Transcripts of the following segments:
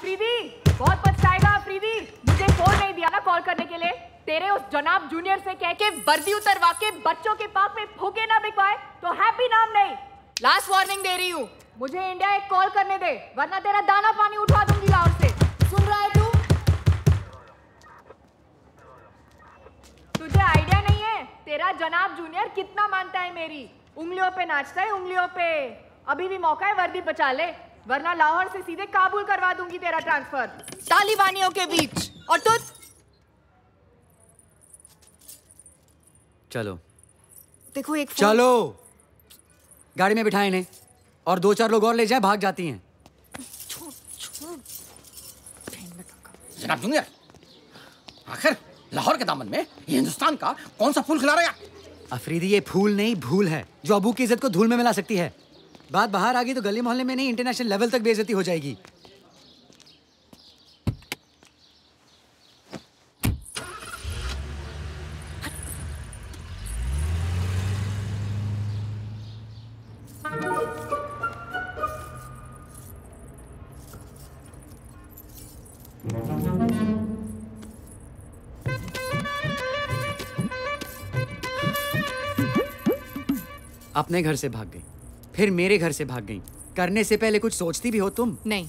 अफरीदी बहुत पछताएगा अफरीदी मुझे फ़ोन नहीं दिया ना कॉल करने के लिए। तेरे उस जनाब जूनियर से कह के वर्दी उतरवा के बच्चों के पाप में फूके ना बिकवाए तो हैप्पी नाम नहीं। लास्ट वार्निंग दे रही हूँ। मुझे इंडिया एक कॉल करने दे, वरना तेरा दाना पानी उठा दूँगी लाहौर से। सुन रहा है तू? तुझे आइडिया नहीं है? तेरा जनाब जूनियर कितना मानता है मेरी? उंगलियों पे नाचता है, उंगलियों पे। अभी भी मौका है वर्दी बचा ले। वरना लाहौर से सीधे काबुल करवा दूँगी तेरा ट्रांसफ़र तालिबानियों के बीच। और तू? चलो। देखो एक चलो। गाड़ी में बिठाए इन्हें। और दो चार लोग और ले जाए भाग जाती हैं। जनाब जूनियर आखिर लाहौर के दामन में ये हिंदुस्तान का कौन सा फूल खिला रहा है? अफरीदी ये फूल नहीं भूल है। जो अबू की इज़्ज़त को धूल में मिला सकती है। बात बाहर आ गई तो गली मोहल्ले में नहीं इंटरनेशनल लेवल तक बेइज्जती हो जाएगी। अपने घर से भाग गई। फिर मेरे घर से भाग गई। करने से पहले कुछ सोचती भी हो तुम? नहीं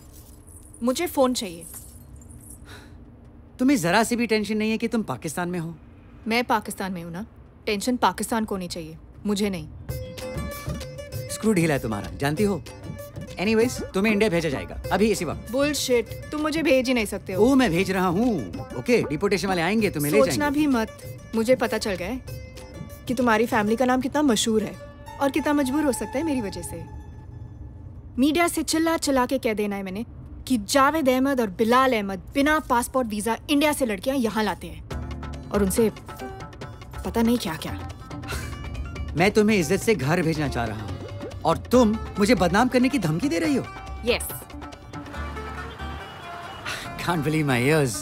मुझे फ़ोन चाहिए। तुम्हें जरा सी भी टेंशन नहीं है कि तुम पाकिस्तान में हो? मैं पाकिस्तान में हूँ ना। टेंशन पाकिस्तान को नहीं चाहिए मुझे नहीं। स्क्रू ढीला है तुम्हारा जानती हो? एनीवेज तुम्हें इंडिया भेजा जाएगा। अभी इसी वक्त। बुलशिट तुम मुझे भेज ही नहीं सकते हो। ओ मैं भेज रहा हूँ। ओके डिपोटेशन वाले आएँगे तुम्हें ले सोचना जाएँगे। भी मत। मुझे पता चल गया है कि तुम्हारी फैमिली का नाम कितना मशहूर है। और कितना मजबूर हो सकता है मेरी वजह से। मीडिया से चिल्ला चिल्ला के कह देना है मैंने कि जावेद अहमद और बिलाल अहमद बिना पासपोर्ट वीज़ा इंडिया से लड़कियाँ यहाँ लाते हैं। और उनसे पता नहीं क्या क्या मैं तुम्हें इज़्ज़त से घर भेजना चाह रहा हूँ। और तुम मुझे बदनाम करने की धमकी दे रही हो? Yes Can't believe my ears.